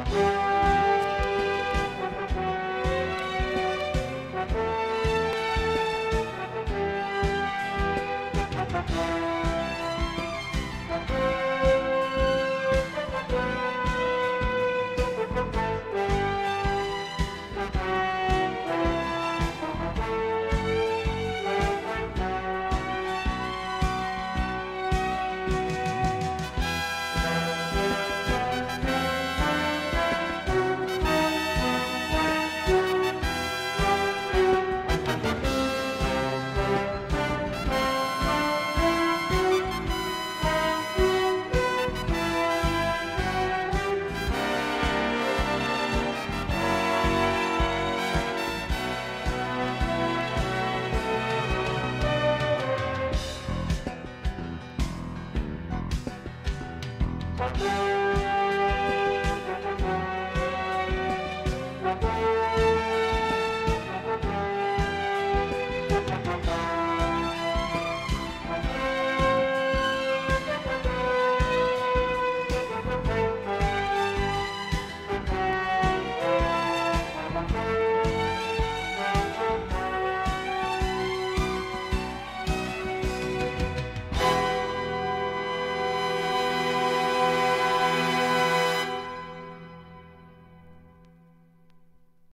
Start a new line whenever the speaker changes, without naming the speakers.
Bye. Thank you.